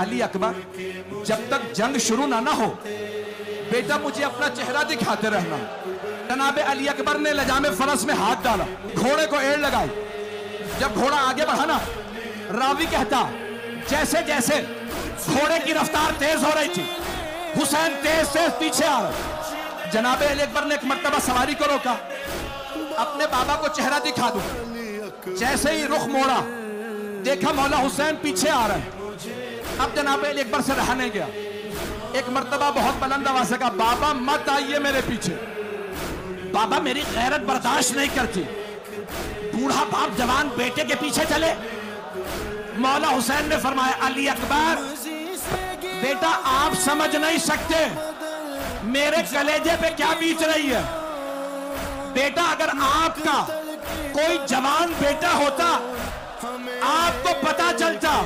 अली अकबर, जब तक जंग शुरू ना ना हो, बेटा मुझे अपना चेहरा दिखाते रहना। जनाब अली अकबर ने लजामे फरस में हाथ डाला, घोड़े को एड़ लगाई। जब घोड़ा आगे बढ़ा ना, रावी कहता, जैसे जैसे, घोड़े की रफ्तार तेज हो रही थी, हुसैन तेज से पीछे आ रहा। जनाब अली अकबर ने एक मरतबा सवारी को रोका, अपने बाबा को चेहरा दिखा दो। जैसे ही रुख मोड़ा, देखा मौला हुसैन पीछे आ रहा है। अब जनाब एक बार से रहा नहीं गया। एक मरतबा बहुत बुलंद आवाज़ कहा, बाबा, मत आइए मेरे पीछे। बाबा, मेरी गैरत बर्दाश्त नहीं करती। बूढ़ा बाप जवान बेटे के पीछे चले। मौला हुसैन ने फरमाया, अली अकबर, बेटा, आप समझ नहीं सकते। मेरे कलेजे पे क्या बीत रही है? बेटा, अगर आपका कोई जवान बेटा होता, आपको पता चलता।